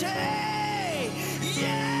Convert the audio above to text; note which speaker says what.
Speaker 1: Yeah.